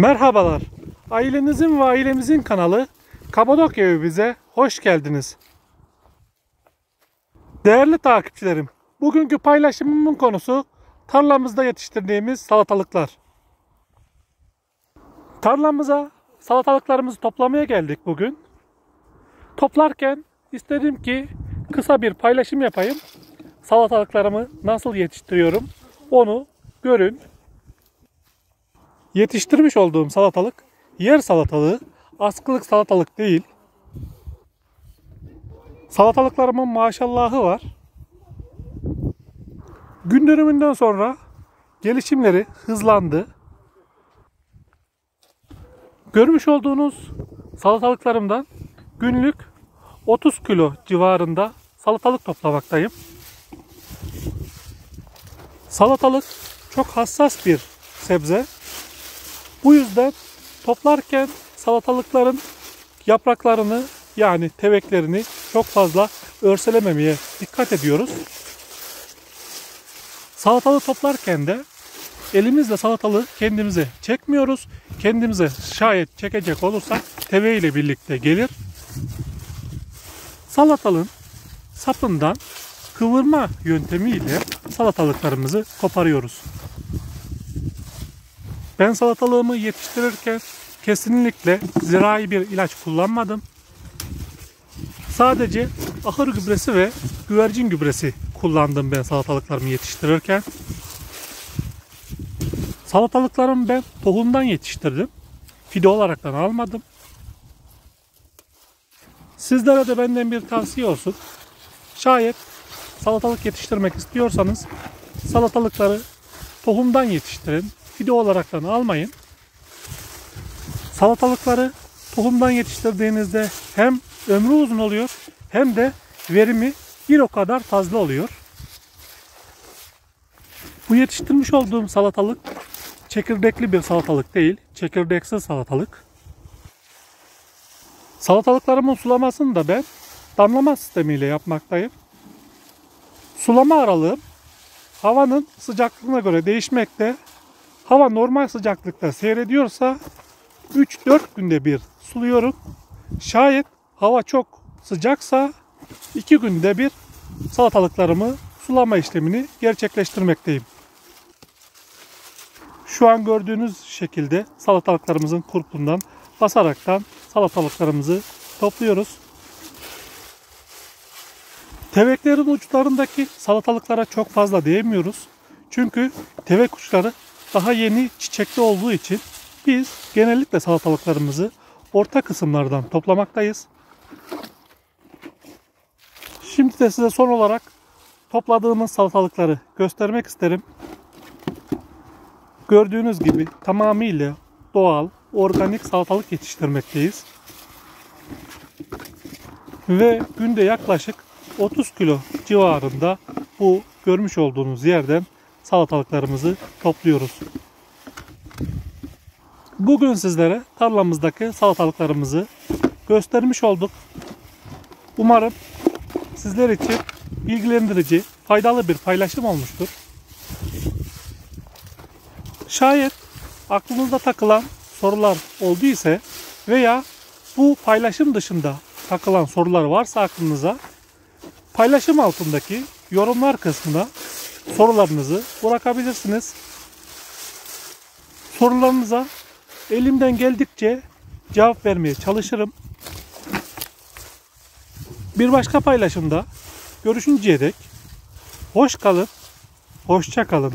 Merhabalar. Ailenizin ve ailemizin kanalı Kapadokya Evimize hoş geldiniz. Değerli takipçilerim, bugünkü paylaşımımın konusu tarlamızda yetiştirdiğimiz salatalıklar. Tarlamıza salatalıklarımızı toplamaya geldik bugün. Toplarken istedim ki kısa bir paylaşım yapayım. Salatalıklarımı nasıl yetiştiriyorum onu görün. Yetiştirmiş olduğum salatalık yer salatalığı, askılık salatalık değil. Salatalıklarımın maşallahı var. Gün dönümünden sonra gelişimleri hızlandı. Görmüş olduğunuz salatalıklarımdan günlük 30 kilo civarında salatalık toplamaktayım. Salatalık çok hassas bir sebze. Bu yüzden toplarken salatalıkların yapraklarını yani teveklerini çok fazla örselememeye dikkat ediyoruz. Salatalık toplarken de elimizle salatalığı kendimize çekmiyoruz. Kendimize şayet çekecek olursak teve ile birlikte gelir. Salatalığın sapından kıvırma yöntemiyle salatalıklarımızı koparıyoruz. Ben salatalığımı yetiştirirken kesinlikle zirai bir ilaç kullanmadım. Sadece ahır gübresi ve güvercin gübresi kullandım ben salatalıklarımı yetiştirirken. Salatalıklarımı ben tohumdan yetiştirdim. Fide olaraktan almadım. Sizlere de benden bir tavsiye olsun. Şayet salatalık yetiştirmek istiyorsanız salatalıkları tohumdan yetiştirin. Fide olaraktan almayın. Salatalıkları tohumdan yetiştirdiğinizde hem ömrü uzun oluyor hem de verimi bir o kadar fazla oluyor. Bu yetiştirmiş olduğum salatalık çekirdekli bir salatalık değil, çekirdeksiz salatalık. Salatalıklarımın sulamasını da ben damlama sistemiyle yapmaktayım. Sulama aralığım havanın sıcaklığına göre değişmekte. Hava normal sıcaklıkta seyrediyorsa 3-4 günde bir suluyorum. Şayet hava çok sıcaksa 2 günde bir salatalıklarımı sulama işlemini gerçekleştirmekteyim. Şu an gördüğünüz şekilde salatalıklarımızın kurpundan basaraktan salatalıklarımızı topluyoruz. Teveklerin uçlarındaki salatalıklara çok fazla değmiyoruz. Çünkü tevek uçları daha yeni çiçekli olduğu için biz genellikle salatalıklarımızı orta kısımlardan toplamaktayız. Şimdi de size son olarak topladığımız salatalıkları göstermek isterim. Gördüğünüz gibi tamamıyla doğal, organik salatalık yetiştirmekteyiz. Ve günde yaklaşık 30 kilo civarında bu görmüş olduğunuz yerden salatalıklarımızı topluyoruz. Bugün sizlere tarlamızdaki salatalıklarımızı göstermiş olduk. Umarım sizler için bilgilendirici, faydalı bir paylaşım olmuştur. Şayet aklınızda takılan sorular olduysa veya bu paylaşım dışında takılan sorular varsa aklınıza paylaşım altındaki yorumlar kısmına sorularınızı bırakabilirsiniz. Sorularınıza elimden geldikçe cevap vermeye çalışırım. Bir başka paylaşımda görüşünceye dek hoş kalın, hoşça kalın.